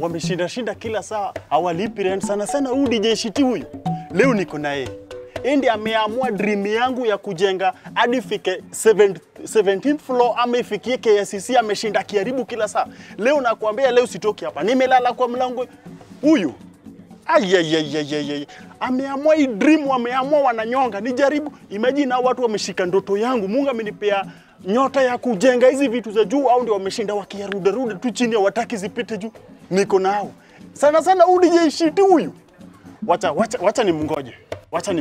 wameshinda shinda kila saa hawalipi rent sana sana. Huyu DJ Shiti huyu leo niko na yeye Indi ameamua dream yangu ya kujenga hadi fike 17th floor ama ifikie KICC. Ameshinda kiharibu kila saa. Leo nakwambia, leo sitoki hapa, nimelala kwa mlango huyu. Ayayayayay, ameamua hii dream, wameamua wananyonga. Nijaribu, imagine hao watu wameshika ndoto yangu. Mungu amenipea nyota ya kujenga hizi vitu za juu, au ndio wameshinda wakiarudaruda tu chini, hawataki zipite juu. Niko nao. Sana sana, huyu DJ Shiti huyu. Wacha, wacha, wacha ni mngoje, wacha ni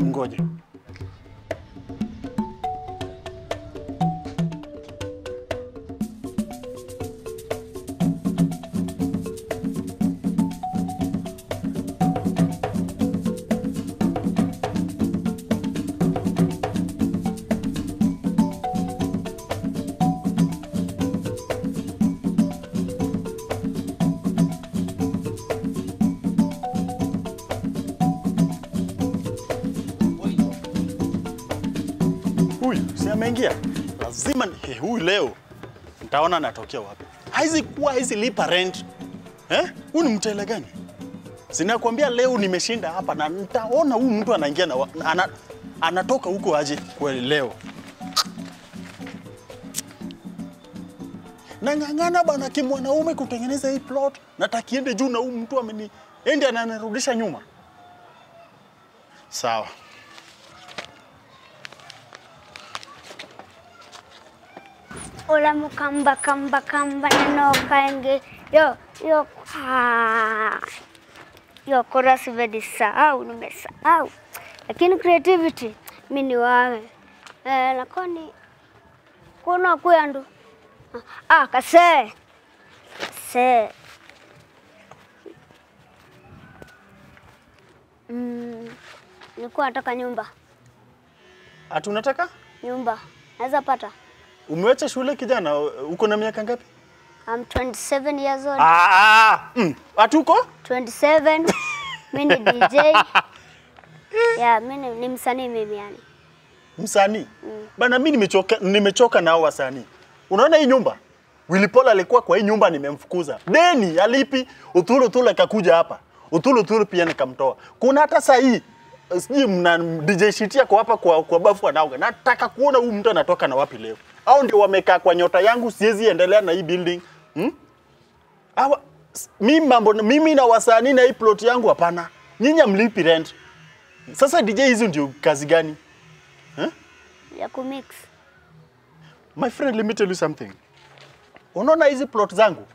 ameingia, lazima huyu leo nitaona anatokea wapi. Haizi kuwa hizi lipa rent eh? Huyu ni mtele gani? Sinakwambia leo nimeshinda hapa na nitaona huyu mtu anaingia na ana, anatoka huko aje kweli leo. Nang'ang'ana bana kimwanaume kutengeneza hii plot, natakiende juu na huyu mtu ameni endi ananirudisha nyuma. Sawa. Ola kamba kamba kamba nano kaenge. Yo yo ha. yo sivedi sahau nimesahau, lakini creativity mi ni wawe. Eh, lakoni kuna kuyandu ah kase. Kase. Mm, nilikuwa nataka nyumba. Ati unataka? nyumba. Naweza pata Umewacha shule kijana, uko na miaka ngapi? I'm 27 years old. Ah, mm. atuko? 27. mimi ni DJ. yeah, mimi ni, ni msanii mimi yani. Msanii. Bana mimi nimechoka nimechoka na hao wasanii. Unaona hii nyumba? Wilipola alikuwa kwa hii nyumba nimemfukuza. Deni alipi, Utulu Uthuru akakuja hapa. Utulu Uthuru pia nikamtoa. Kuna hata saa hii sijui mna DJ Shitia kwa hapa kwa, kwa bafu anaoga. Nataka kuona huyu mtu anatoka na wapi leo. Au ndio wamekaa kwa nyota yangu, siwezi endelea na hii building. Hmm? Awa, mimi mambo mimi na wasanii na hii plot yangu hapana. Nyinyi mlipi rent. Sasa DJ hizo ndio kazi gani? Ya kumix. My friend, let me tell you something. Unaona hizi plot zangu,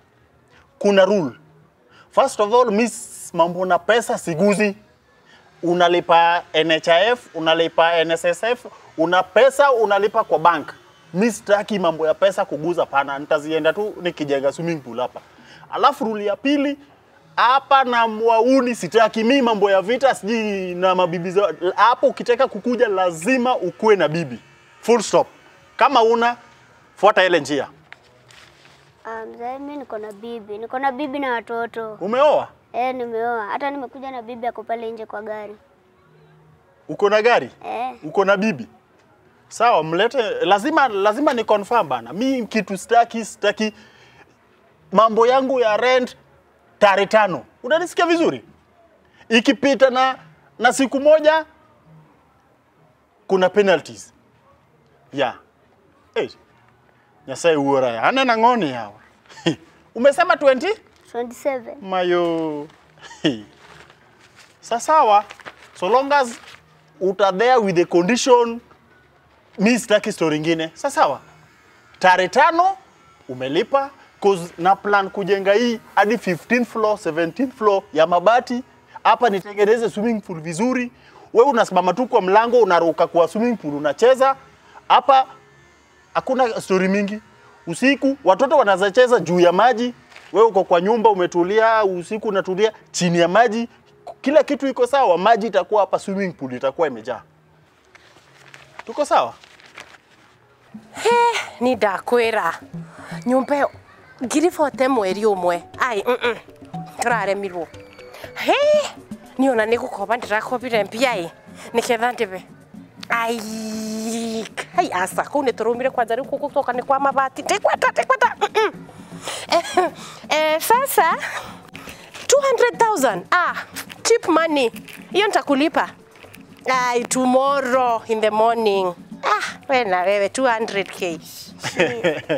kuna rule. First of all, miss mambo na pesa siguzi. Unalipa NHIF, unalipa NSSF, una pesa unalipa kwa bank. Mi sitaki mambo ya pesa kuguza pana, nitazienda tu nikijenga swimming pool hapa. Alafu ruli ya pili, hapa na mwauni sitaki mi mambo ya vita sijui na mabibi za hapo. Ukitaka kukuja lazima ukuwe na bibi, full stop. Kama una fuata ile njia. Um, mzee, mi niko na bibi, niko na bibi na watoto. Umeoa? Eh, nimeoa. Hata nimekuja na bibi ako pale nje kwa gari. Uko na gari? Eh, Uko na bibi? Sawa, mlete. Lazima lazima ni confirm bana. Mi kitu sitaki, sitaki mambo yangu ya rent tarehe tano. Unanisikia vizuri? Ikipita na na siku moja kuna penalties. Yeah. Hey. Nyasaye uora ya. Anena ng'oni hawa. Umesema 20? 27. mayo sasawa so long as uta there with the condition mi sitaki story ingine. Sasawa tarehe tano umelipa cause na plan kujenga hii hadi 15th floor 17th floor ya mabati. Hapa nitengeneze swimming pool vizuri. Wewe unasimama tu kwa mlango unaruka kwa swimming pool unacheza. Hapa hakuna story mingi. Usiku watoto wanaweza cheza juu ya maji, wewe uko kwa nyumba umetulia, usiku unatulia chini ya maji, kila kitu iko sawa. Maji itakuwa hapa, swimming pool itakuwa imejaa. Tuko sawa? He, ni ndakwira nyumba ĩyo ngiri bote mweri ũmwe ai mm tũraremirwo he nĩ ona nĩ gũkoba ndĩrakobire mbia ĩ ai kai aca kũu nĩ tũrũmire kwanja rĩu gũgũcoka nĩ kwa mabati ndikwenda ndikwenda. Eh, eh, sasa 200,000. Ah, cheap money. Hiyo nitakulipa. ah, tomorrow in the morning. Ah, wewe na wewe 200k.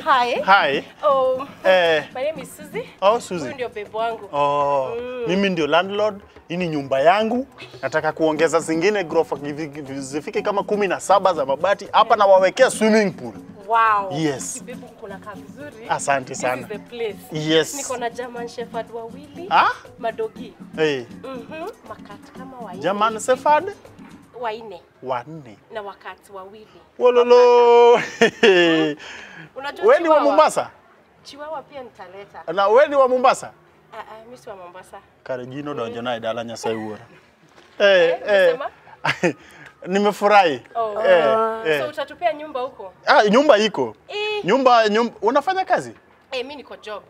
Hi. Hi. Oh, Eh, my name is Suzy. oh Susie. Suzy. ndio babe wangu. Oh, mimi ndio landlord. Hii ni nyumba yangu. Nataka kuongeza zingine ghorofa zifike kama kumi na saba za mabati hapa na wawekea swimming pool. Wow. Yes. Kibibu kuna kaa vizuri. Asante This sana. is the place. Yes. Niko na German Shepherd wawili. Ah? Madogi. Hey, Mhm. Mm Makati kama waine. German Shepherd Waine wanne. na wakati wawili. Wololo. Unajua Wewe ni wa? Mombasa? Chiwawa pia nitaleta. Na wewe ni wa Mombasa? Ah, ah, mimi si wa Mombasa. Karejino donjo naye dala Nyasaye uora. Eh, eh. umesema? Nimefurahi. Oh. Eh, So eh. utatupea nyumba huko? Ah, nyumba iko. Eh. Nyumba, nyumba unafanya kazi? Eh, mimi niko job.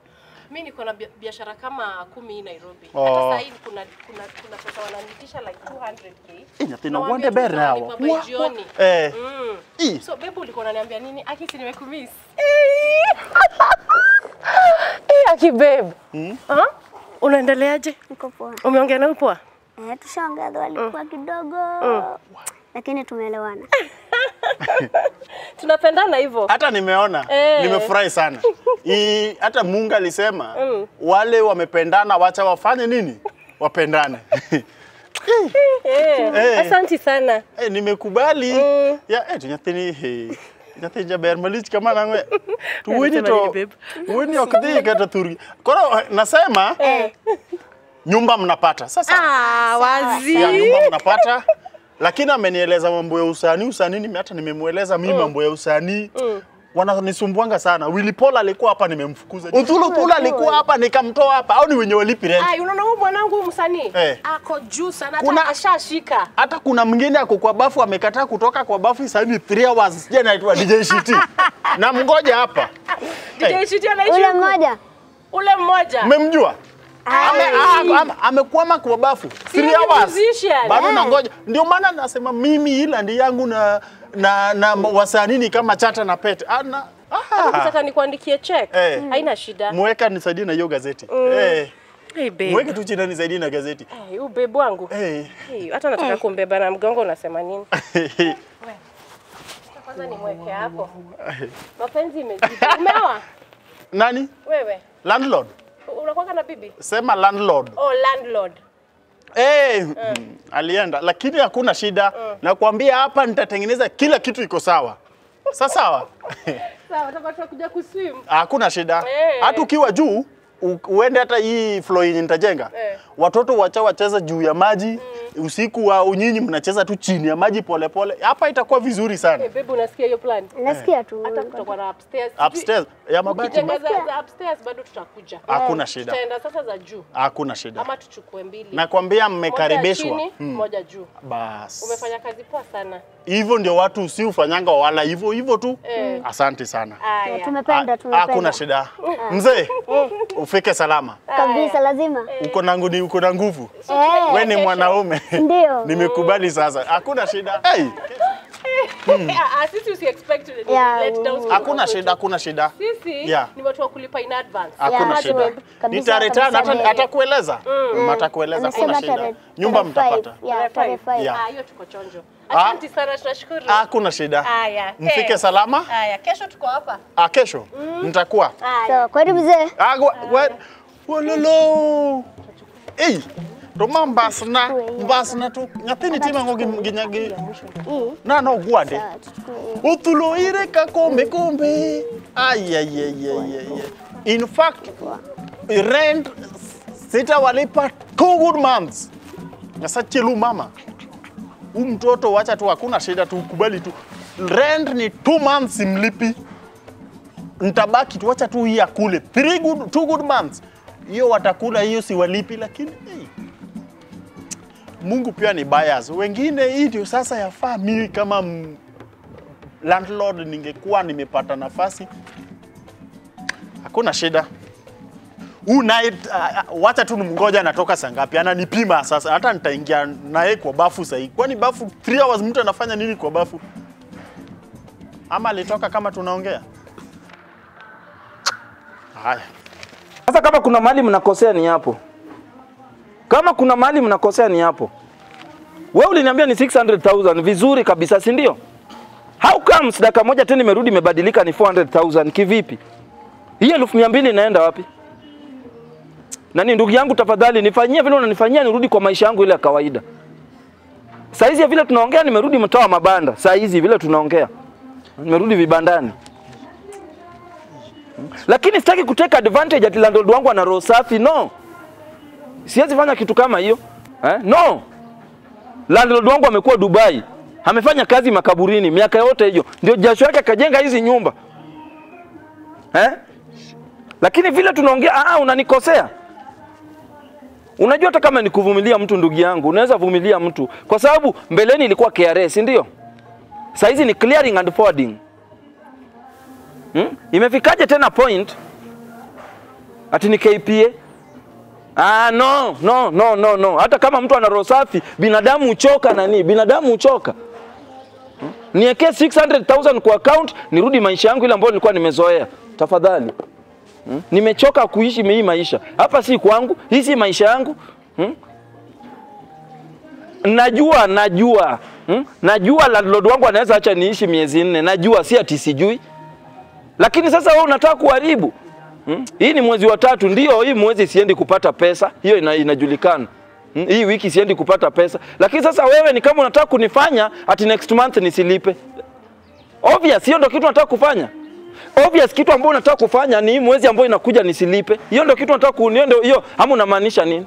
Mimi niko na biashara kama kumi Nairobi. Oh. Hata sasa hivi kuna kuna kuna pesa wananitisha like 200k. Ina tena wande bere by jioni. Eh. Mm. Ii. So babe ulikuwa unaniambia nini? Aki si nimekumiss. Eh, Eh, Aki babe. Ah? Unaendeleaje? Niko poa. Umeongea na poa? Eh, tushaongea alikuwa alikuwa kidogo lakini tumeelewana. Tunapendana hivyo. Hata nimeona e. nimefurahi sana. I, hata Mungu alisema Mm. wale wamependana wacha wafanye nini? Wapendane. e. e. Asante sana. e, nimekubali. Mm. Ya eh tunyathini he. Nyathi jaber malich kama nangwe. Tuwini to. Tuwini okdi kata thuri. Koro nasema nyumba mnapata. Sasa Ah, wazi. ya nyumba mnapata lakini amenieleza mambo ya usanii usanii nime hata nimemweleza mimi mambo ya usanii. Wananisumbuanga sana. Willy Paul alikuwa hapa nimemfukuza. Uthulu Paul alikuwa hapa nikamtoa hapa. Au ni wenye walipi rent? Ai, unaona huyu mwanangu msanii? Eh. Ako juu sana Kuna- hata ashashika. hata kuna mwingine ako kwa bafu amekataa kutoka kwa bafu sasa hivi 3 hours. Sija naitwa DJ Shiti na mngoja hapa. DJ Shiti anaishi Ule mmoja. Ule mmoja. mmemjua Ame- Ai. ah, ame- amekwama kwa bafu Si 3 hours bado Eh. nangoja ndio maana nasema mimi Ireland yangu na na, na wasanii kama chata na pete ana ah, Nataka nikuandikie check. Hey. Haina shida. mweka nisaidie na hiyo gazeti Mm. Hey babe. mweke tu chini nisaidie na gazeti Hey, babe wangu. Hey. Hey, hata nataka kumbeba na mgongo unasema nini? Kwanza nimweke hapo. Mapenzi imezidi. Umeoa? nani Wewe? landlord Unakuwa na bibi? sema landlord Oh, landlord. eh, alienda lakini hakuna shida mm. nakwambia hapa nitatengeneza kila kitu iko sawa Sasa sawa Sawa, tutakuja kuswim. hakuna shida Hata hey. ukiwa juu uende hata hii floor yenye nitajenga hey. watoto wacha wacheza juu ya maji mm. usiku wa unyinyi mnacheza tu chini ya maji polepole hapa itakuwa vizuri sana Hey, babe unasikia hiyo plan? nasikia tu. Hata kutakuwa na upstairs. Upstairs ya mabati Ukitengeza za upstairs bado tutakuja. Hakuna shida. Tutaenda sasa za juu. hakuna shida Ama tuchukue mbili. nakwambia Moja mmekaribishwa hmm. moja juu. bas Umefanya kazi poa sana. hivyo ndio watu si ufanyanga wala hivyo hivyo tu Eh. asante sana Aya. Tumependa, Ha- tumependa. hakuna shida mzee ufike salama Kabisa lazima. uko na nguvu, uko na nguvu Eh, we ni mwanaume Ndio. nimekubali sasa hakuna shida hey, Ah, ah, sisi usi expect Yeah, let down hakuna shida hakuna shida Sisi Yeah. ni watu wa kulipa in advance. hakuna Yeah, shida hata atakueleza Mm, atakueleza hakuna Amesema shida nyumba mtapata Yeah. Yeah. Ah, hiyo tuko chonjo. Ah. Asante sana tunashukuru. hakuna shida Aya. mfike Eh. salama Aya, kesho tuko hapa. ah, kesho mtakuwa Aya. So, kweli mzee. Ah, wa- wa- toma mbasna mbasna tu. Nyathini timango gi- ginyagi Hii. nano gwande Sawa, ire ka kombe kombe. Ayayayayay in fact rent sitawalipa two good months. Nasachelu mama. Umtoto mtoto wacha tu hakuna shida tu kubali tu. Rent ni two months mlipi. Ntabaki tu wacha tu hii akule. Three good, two good months. Hiyo watakula hiyo siwalipi lakini hey, Mungu pia ni bias. Wengine hii ndio sasa yafaa mimi kama m- landlord ningekuwa nimepata nafasi, hakuna shida. Naye uh, wacha tu nimngoja anatoka saa ngapi, ananipima sasa, hata nitaingia naye kwa bafu sahii. Kwani bafu 3 hours mtu anafanya nini kwa bafu? Ama alitoka kama tunaongea? Haya. Sasa kama kuna mali mnakosea ni hapo. Kama kuna mali mnakosea ni hapo. Wewe uliniambia ni 600,000 vizuri kabisa, si ndio? How come dakika moja tena imerudi imebadilika ni 400,000 kivipi? Hii elfu mia mbili inaenda wapi? Nani ndugu yangu, tafadhali nifanyie vile unanifanyia, nirudi kwa maisha yangu ile ya kawaida. Saa hizi vile tunaongea, nimerudi mtaa wa mabanda. Saa hizi vile tunaongea, nimerudi vibandani, lakini sitaki kuteka advantage ati landlord wangu ana roho safi. No, siwezi fanya kitu kama hiyo eh? No, landlord wangu amekuwa Dubai, amefanya kazi makaburini miaka yote hiyo, ndio jasho yake akajenga hizi nyumba eh? Lakini vile tunaongea, ah, unanikosea. Unajua hata kama nikuvumilia mtu ndugu yangu, unaweza vumilia mtu kwa sababu mbeleni ilikuwa KRA, si ndio? Saa hizi ni clearing and forwarding. Hmm? Imefikaje tena point ati ni KPA? Ah, no, no, no, no, no. Hata kama mtu ana roho safi, binadamu uchoka nani? Binadamu uchoka. Niwekee 600,000 kwa account, nirudi maisha yangu ile ambayo nilikuwa nimezoea. Tafadhali. Hmm? Nimechoka kuishi hii maisha. Hapa si kwangu, hii si maisha yangu. Hmm? Najua, najua. Hmm? Najua landlord wangu anaweza acha niishi miezi nne. Najua si ati sijui. Lakini sasa wewe unataka kuharibu. Hmm? Hii ni mwezi wa tatu, ndio hii mwezi siendi kupata pesa, hiyo ina, inajulikana. Hmm? Hii wiki siendi kupata pesa, lakini sasa wewe ni kama unataka kunifanya ati next month nisilipe. Obvious, hiyo ndio kitu unataka kufanya. Obvious, kitu ambacho unataka kufanya ni mwezi ambao inakuja nisilipe. Hiyo ndio kitu unataka kunio, ndio hiyo. Ama unamaanisha nini?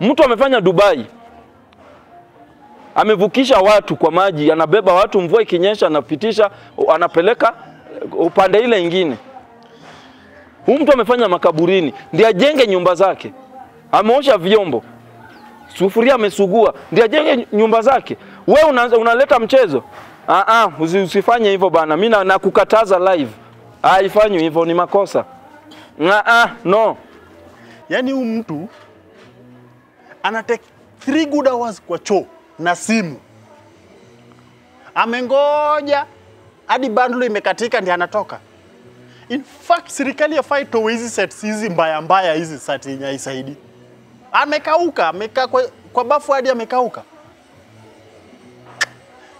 Mtu amefanya Dubai, amevukisha watu kwa maji, anabeba watu, mvua ikinyesha, anapitisha, anapeleka upande ile ingine. Huyu mtu amefanya makaburini, ndiye ajenge nyumba zake, ameosha vyombo, sufuria amesugua, ndiye ajenge nyumba zake. Wewe una, unaleta mchezo? Ah, ah, usi, usifanye hivyo bana, mi na- nakukataza live. Haifanywi hivyo, ni makosa. Ah, ah, no. Yaani huyu mtu ana take three good hours kwa choo na simu, amengoja hadi bundle imekatika ndiye anatoka. In fact, serikali yafai towe hizi sets hizi mbaya mbaya hizi set yenye haisaidi. Amekauka, amekaa kwa, kwa bafu hadi amekauka.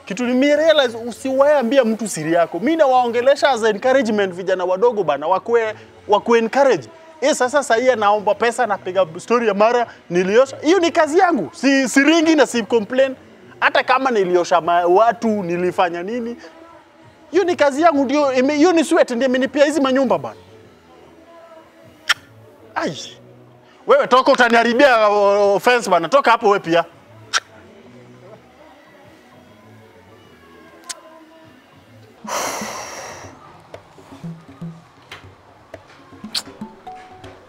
Kitu nimerealize usiwaambia mtu siri yako. Mimi nawaongelesha as encouragement vijana wadogo bana, wakue wakue encourage. Eh, sasa sahii naomba pesa napiga story ya mara niliosha. Hiyo ni kazi yangu. Si siringi na si complain. Hata kama niliosha watu nilifanya nini? Hiyo ni kazi yangu ndio hiyo ni sweat ndio imenipia hizi manyumba bana. Ai. Wewe toka utaniharibia fence offense bana. Toka hapo wewe pia.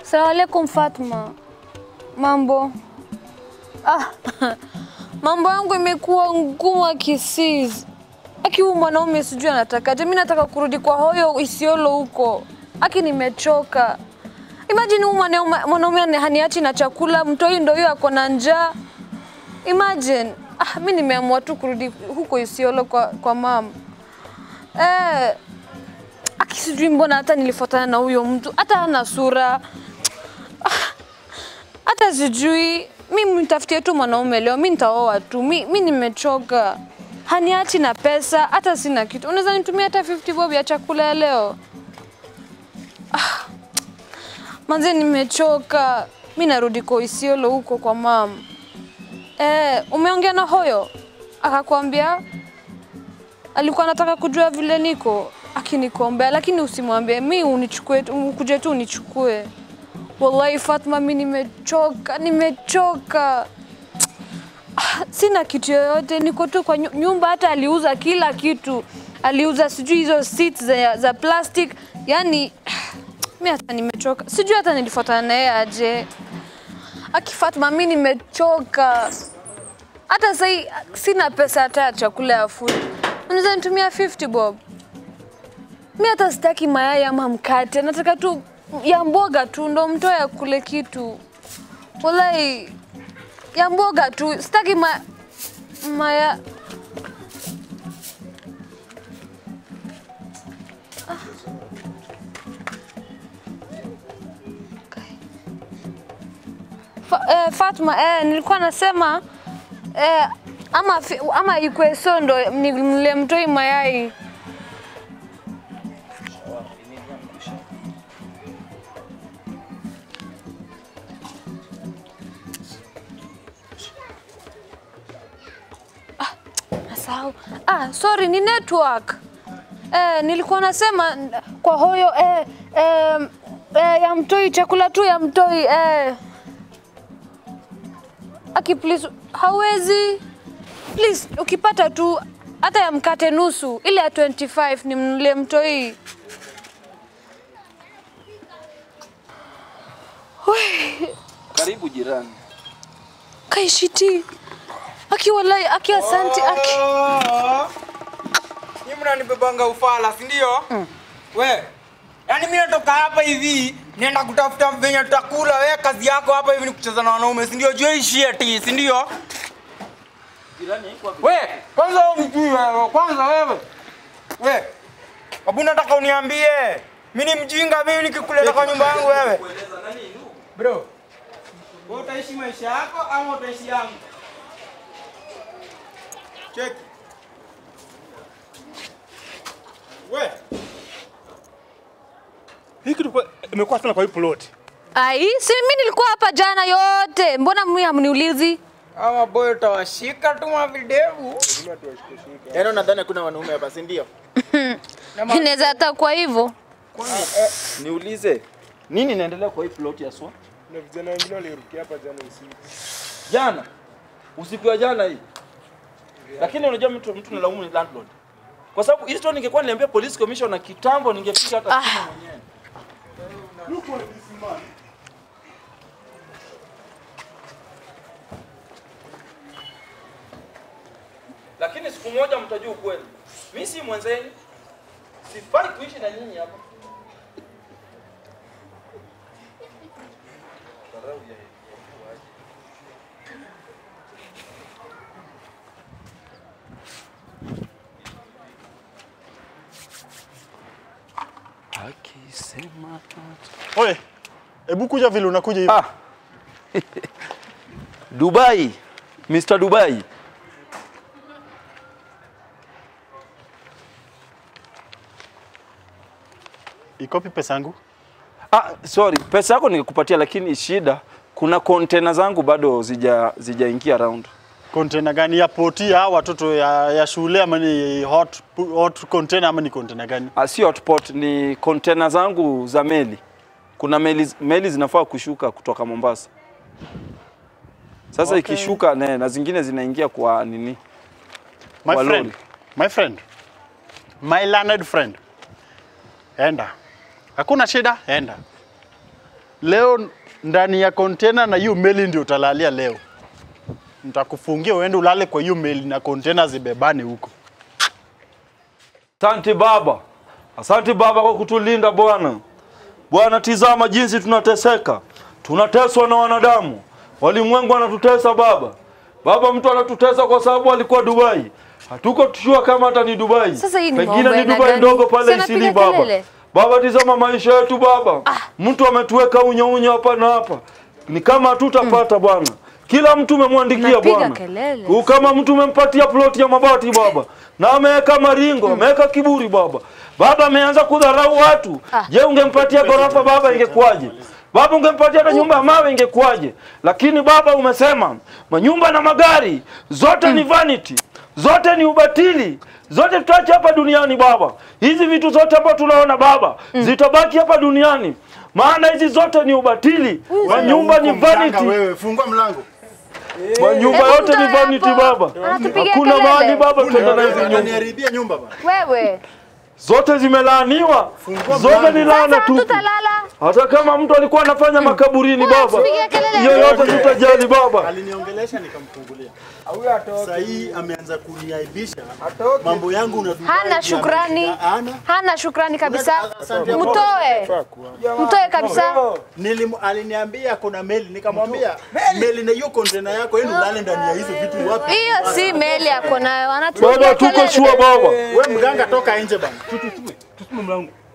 Salamu alaikum Fatma. Mambo? Ah, mambo yangu imekuwa ngumu kisiz. Aki huyu mwanaume sijui anatakaje. Mimi nataka kurudi kwa hoyo Isiolo huko. Aki nimechoka. Imagine huyu mwanaume haniachi na chakula, mtoi ndio hiyo ako na njaa. Imagine. Ah, mimi nimeamua tu kurudi huko Isiolo kwa, kwa mama. Eh, aki sijui mbona hata nilifuatana na huyo mtu, hata ana sura hata sijui Mimi mtafutie tu mwanaume leo, Mimi nitaoa tu. Mi, mi nimechoka, haniachi na pesa, hata sina kitu. Unaweza nitumia hata 50 bob ya chakula ya leo? Ah, manze, nimechoka. Mi narudi kwa Isiolo huko kwa mam Eh, umeongea na hoyo akakwambia alikuwa anataka kujua vile niko akinikombea, lakini usimwambie mi unichukue, ukuje tu unichukue. Wallahi Fatma, mi nimechoka, nimechoka. Sina kitu yoyote, niko tu kwa nyumba. Hata aliuza kila kitu, aliuza sijui hizo seats za, za plastic. Yani mi hata nimechoka, sijui hata nilifuatana naye aje. Aki Fatma, mi nimechoka, hata sai sina pesa hata ya chakula ya food. Unaweza nitumia 50 bob? Mi hata sitaki mayai ama mkate, nataka tu ya mboga tu, ndo mtoe akule kitu. Wallahi ya mboga tu, sitaki ma, maya Fa, eh, Fatma eh, nilikuwa nasema eh, ama ama ikwe sondo nile mayai. Nasahau. Ah, sorry ni network. Eh, nilikuwa nasema kwa hoyo eh, eh, eh, ya mtoi chakula tu ya mtoi eh. Aki please, hawezi please, ukipata tu hata ya mkate nusu ile ya 25 nimnulie mtoi. Karibu jirani. Kaishiti aki walai aki asanti aki Ni mnanibebanga ufala, si ndio? We, yaani mimi natoka hapa hivi nienda kutafuta venye tutakula. We kazi yako hapa hivi ni kucheza na wanaume, si ndio? Jua ishi eti, si ndio? We, kwanza wewe mjui wewe, kwanza wewe. We, Babu nataka uniambie. Mimi ni mjinga mimi nikikuleta kwa nyumba yangu wewe. Bro, wewe utaishi maisha yako ama utaishi yangu? Check. We. Hii kitu imekuwa sana kwa hii plot. ai, si mimi nilikuwa hapa jana yote, mbona mimi hamniulizi? Ama boyo utawashika tu mavidevu. Yaani unadhani kuna wanaume hapa, si ndio? Inaweza hata kwa hivyo. Niulize, nini inaendelea kwa hii plot ya swa? Na vijana wengine walirukia hapa jana usiku. Jana usiku ya jana hii, lakini unajua mtu mtu nalaumu ni landlord, kwa sababu hizo story ningekuwa niliambia police commissioner kitambo, ningepiga hata simu mwenyewe. Lakini siku moja mtajua ukweli. Mimi si mwenzeni, sifai kuishi na nyinyi hapa. Akisema Oye, hebu kuja vile unakuja hivi. Ah. Dubai, Mr. Dubai. Ikopi pesa yangu? Ah, sorry, pesa yako kupatia lakini shida kuna kontena zangu bado zija zijaingia round. Container gani ya poti ya watoto ya, ya shule ama ni hot, hot container ama ni container gani? Ah, si hotpot ni container zangu za meli. Kuna meli, meli zinafaa kushuka kutoka Mombasa. Sasa Okay. ikishuka ne, na zingine zinaingia kwa nini? My Kwa friend, lori. my friend, my learned friend, enda, hakuna shida, enda leo ndani ya container na hiyo meli ndio utalalia leo. Nitakufungia uende ulale kwa hiyo meli na container zibebane huko. Asante Baba, asante Baba kwa kutulinda Bwana. Bwana, tizama jinsi tunateseka, tunateswa na wanadamu, walimwengu anatutesa Baba. Baba, mtu anatutesa kwa sababu alikuwa Dubai, hatuko tushua kama hata ni Dubai, Sasa pengine ni Dubai ndogo pale Isili Baba. kelele? Baba, tizama maisha yetu Baba, ah. mtu ametuweka unya unya hapa na hapa, ni kama hatutapata mm. Bwana. Kila mtu umemwandikia Bwana, kama mtu umempatia ploti ya mabati Baba, na ameweka maringo, ameweka kiburi Baba. Baba ameanza kudharau watu. Ah. Je, ungempatia ghorofa Baba, ingekuwaje? Baba, ungempatia hata nyumba ya mawe ingekuwaje? Lakini Baba umesema manyumba na magari zote ni vanity, zote ni ubatili, zote tutaacha hapa duniani Baba. Hizi vitu zote ambazo tunaona Baba zitabaki hapa duniani, maana hizi zote ni ubatili. Manyumba ni vanity, Wewe fungua mlango. Manyumba nyumba yote ni vanity. Baba. Hakuna mahali Baba tutaenda na hizi nyumba. Unaniharibia nyumba baba. Wewe zote zimelaaniwa, zote ni laana tu. Hata kama mtu alikuwa anafanya makaburini Baba, hiyo yote tutajali Baba. Aliniongelesha nikamfungulia. Huyu atoke. Sasa hii ameanza kuniaibisha. Mambo yangu na Dubai Hana shukrani, Hana. shukrani kabisa. Mtoe, mtoe kabisa. Nilim, aliniambia kuna meli, nikamwambia meli na hiyo container yako yenu lale ndani ya hizo vitu wapi? Hiyo si meli yako nayo, Baba, tuko shua Baba, We mganga toka nje bana.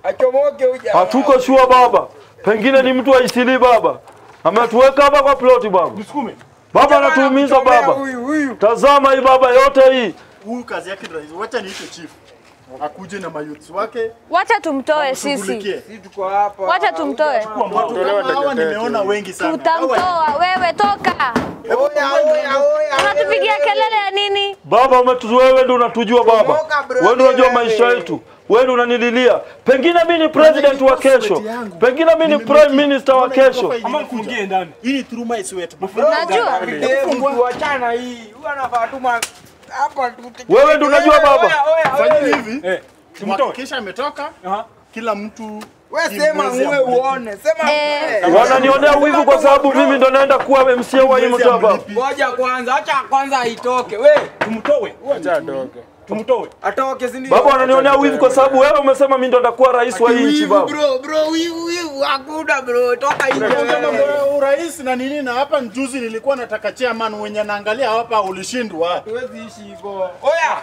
Achomoke huyu jamaa. hatuko shua Baba, pengine ni mtu aisili Baba. Ametuweka hapa kwa ploti baba. Msukume. Baba anatuumiza baba. Huyu huyu. Tazama hii baba yote hii. Huyu kazi yake ndio hizo. Wacha niite chief. Akuje na mayuts wake. Wacha tumtoe sisi. Sisi tuko hapa. wacha tumtoe. Hawa nimeona wengi sana. Tutamtoa wewe, toka. Oya oya oya. Unatupigia kelele ya nini? Baba umetuzoea wewe ndio unatujua baba. Wewe ndio unajua maisha yetu. Wewe unanililia. Pengine mimi ni president wa kesho. Pengine mimi ni prime minister wa kesho. Ama mfungie ndani. Hii turuma wetu. Unajua Najua. Tuachana hii. Huyu anafaa tu hapa. Wewe ndio unajua baba. Oya oya oya. Fanyeni hivi. Eh. Tumtoe. Kisha ametoka. Kila mtu Wewe sema imweze uone. Sema Eh. Wananionea wivu kwa sababu mimi ndo naenda kuwa MCA wa hii mtu hapa. Ngoja kwanza, acha kwanza itoke. We, Tumtoe. Acha atoke. Tumtoe. atoke si ndio? Baba ananionea wivu kwa sababu wewe umesema mimi ndo ndakuwa rais wa hii nchi baba. Bro, bro, wivu, wivu, hakuna bro. Toka nje. Tunaongea mambo wewe. ya urais na nini na hapa njuzi nilikuwa nataka chairman wenye naangalia hapa ulishindwa. Huwezi ishi hivyo. Oya,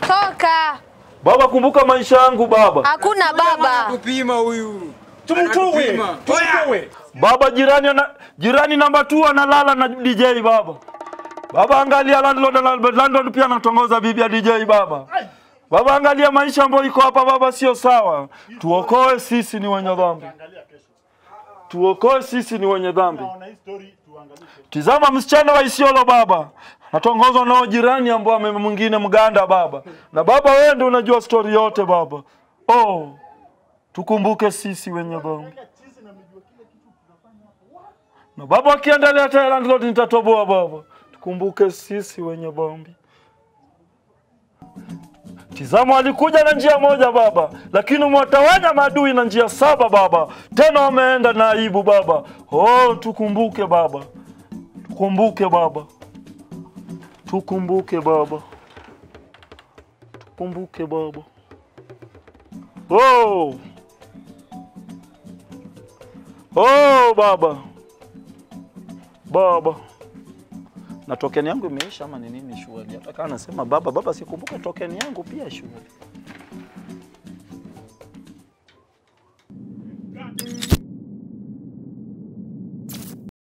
Toka. Baba kumbuka maisha yangu baba. Hakuna baba. kupima huyu. Tumtoe. Tumtoe. Baba jirani ana, jirani namba 2 analala na DJ baba. Baba angalia landlord na landlord pia anatongoza bibi ya DJ baba. Baba angalia maisha ambayo iko hapa baba sio sawa. Tuokoe sisi ni wenye dhambi. Tuokoe sisi ni wenye dhambi. Tizama msichana wa Isiolo baba. Natongozwa nao jirani ambao ame mwingine mganda baba. Na baba wewe ndio unajua story yote baba. Oh. Tukumbuke sisi wenye dhambi. Na baba akiendelea tena landlord nitatoboa baba. Tukumbuke sisi wenye dhambi. Tizama walikuja na njia moja baba, lakini umewatawanya maadui na njia saba baba, tena wameenda na aibu baba. Oh, tukumbuke baba, tukumbuke baba, tukumbuke baba, tukumbuke baba. Oh, oh baba, baba na token yangu imeisha ama ni nini shughuli? Hata kama anasema baba baba, sikumbuka token yangu pia shughuli.